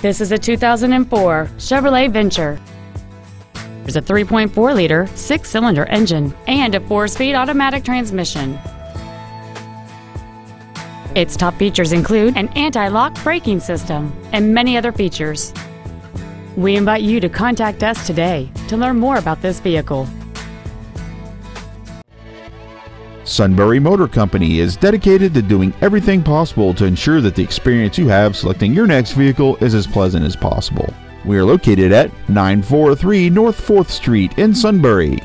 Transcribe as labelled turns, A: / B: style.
A: This is a 2004 Chevrolet Venture. There's a 3.4-liter six-cylinder engine and a four-speed automatic transmission. Its top features include an anti-lock braking system and many other features. We invite you to contact us today to learn more about this vehicle.
B: Sunbury Motor Company is dedicated to doing everything possible to ensure that the experience you have selecting your next vehicle is as pleasant as possible. We are located at 943 North 4th Street in Sunbury.